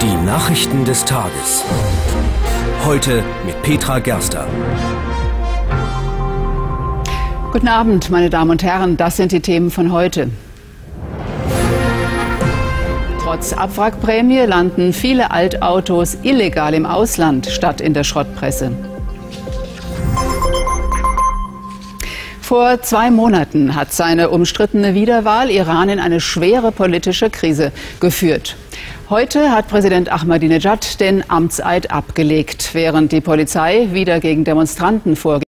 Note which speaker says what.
Speaker 1: Die Nachrichten des Tages. Heute mit Petra Gerster.
Speaker 2: Guten Abend, meine Damen und Herren. Das sind die Themen von heute. Trotz Abwrackprämie landen viele Altautos illegal im Ausland statt in der Schrottpresse. Vor zwei Monaten hat seine umstrittene Wiederwahl Iran in eine schwere politische Krise geführt. Heute hat Präsident Ahmadinejad den Amtseid abgelegt, während die Polizei wieder gegen Demonstranten vorgeht.